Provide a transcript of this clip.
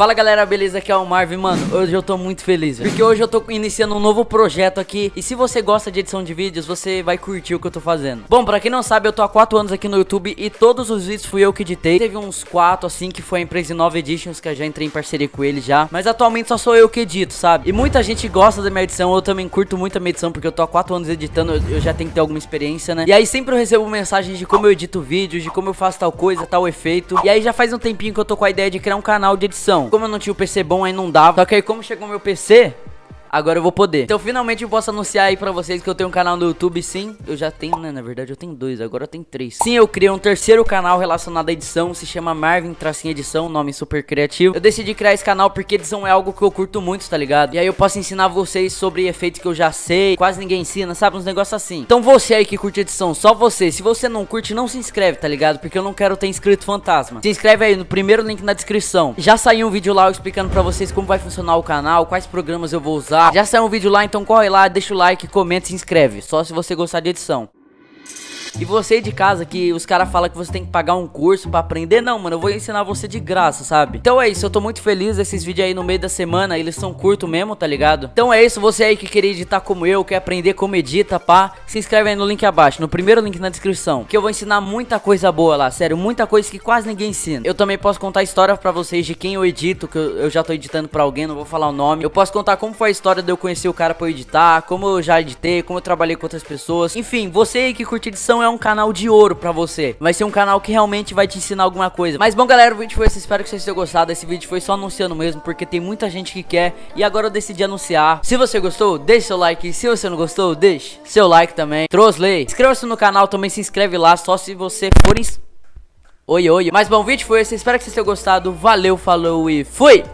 Fala galera, beleza? Aqui é o Marvin, mano, hoje eu tô muito feliz, véio, porque hoje eu tô iniciando um novo projeto aqui. E se você gosta de edição de vídeos, você vai curtir o que eu tô fazendo. Bom, pra quem não sabe, eu tô há 4 anos aqui no YouTube e todos os vídeos fui eu que editei. Teve uns 4 assim que foi a empresa Nova Editions, que eu já entrei em parceria com ele já. Mas atualmente só sou eu que edito, sabe? E muita gente gosta da minha edição, eu também curto muito a minha edição Porque eu tô há 4 anos editando, eu, eu já tenho que ter alguma experiência, né? E aí sempre eu recebo mensagens de como eu edito vídeos, de como eu faço tal coisa, tal efeito. E aí já faz um tempinho que eu tô com a ideia de criar um canal de edição Como eu não tinha o PC bom, aí não dava. Só que aí como chegou meu PC, agora eu vou poder. Então finalmente eu posso anunciar aí pra vocês que eu tenho um canal no YouTube, sim. Eu já tenho, né, na verdade eu tenho dois, agora eu tenho três. Sim, eu criei um terceiro canal relacionado à edição, se chama Marvin Tracinha Edição, nome super criativo. Eu decidi criar esse canal porque edição é algo que eu curto muito, tá ligado? E aí eu posso ensinar vocês sobre efeitos que eu já sei, quase ninguém ensina, sabe? Uns negócios assim. Então você aí que curte edição, só você. Se você não curte, não se inscreve, tá ligado? Porque eu não quero ter inscrito fantasma. Se inscreve aí no primeiro link na descrição. Já saiu um vídeo lá explicando pra vocês como vai funcionar o canal, quais programas eu vou usar. Já saiu um vídeo lá então corre lá, deixa o like, comenta e se inscreve. Só se você gostar de edição. E você de casa que os caras falam que você tem que pagar um curso pra aprender, não, mano, eu vou ensinar você de graça, sabe? Então é isso, eu tô muito feliz, esses vídeos aí no meio da semana, eles são curtos mesmo, tá ligado? Então é isso, você aí que quer editar como eu, quer aprender como edita, pá, se inscreve aí no link abaixo, no primeiro link na descrição, que eu vou ensinar muita coisa boa lá, sério, muita coisa que quase ninguém ensina. Eu também posso contar história pra vocês de quem eu edito, que eu, eu já tô editando pra alguém, não vou falar o nome. Eu posso contar como foi a história de eu conhecer o cara eu editar, como eu já editei, como eu trabalhei com outras pessoas. Enfim, você aí que curte edição é um canal de ouro pra você. Vai ser um canal que realmente vai te ensinar alguma coisa. Mas bom, galera, o vídeo foi esse. Espero que vocês tenham gostado. Esse vídeo foi só anunciando mesmo, porque tem muita gente que quer. E agora eu decidi anunciar. Se você gostou, deixe seu like. Se você não gostou, deixe seu like também. Trosley. Inscreva-se no canal também, se inscreve lá. Só se você for... Ins... Oi, oi. Mas bom, o vídeo foi esse. Espero que vocês tenham gostado. Valeu, falou e fui!